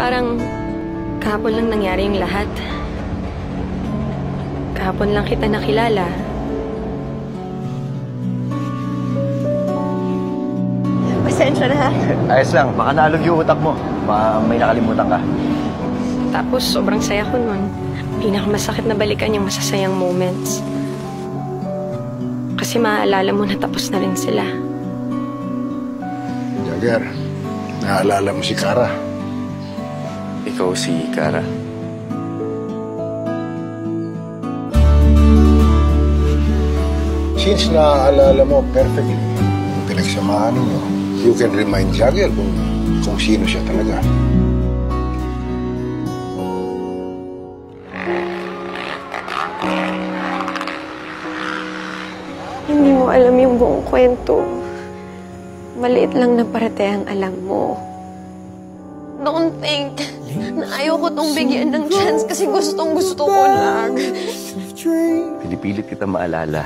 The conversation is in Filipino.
Parang kahapon lang nangyari yung lahat. Kahapon lang kita nakilala. Pasensya na ha. Ayos lang, baka naalog yung utak mo. Baka may nakalimutan ka. Tapos sobrang saya ko nun. Pinakamasakit na balikan yung masasayang moments. Kasi maaalala mo na tapos na rin sila. Jagger, naalala mo si Kara. Ikaw si Kara. Since naaalala mo perfectly yung pinagsamahan ninyo, you can remind Jagger kung, kung sino siya talaga. Hindi mo alam yung buong kwento. Maliit lang na parte ang alam mo. Don't think na ayaw ko tong bigyan ng chance kasi gustong gusto ko lang. Pinipilit kita maalala.